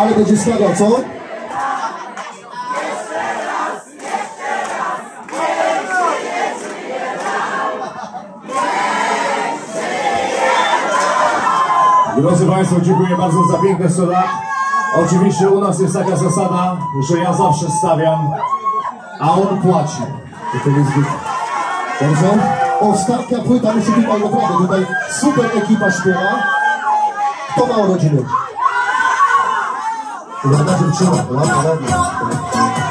Ale będzie składał, co? Drodzy Państwo, dziękuję bardzo za piękne 100 lat. Oczywiście u nas jest taka zasada, że ja zawsze stawiam, a on płaci. To jest zbyt. Dobrze? Ostatnia płyta musi być, ale naprawdę tutaj super ekipa śpiewa. 또 멀어지는 와나 좀 주워 와 바라지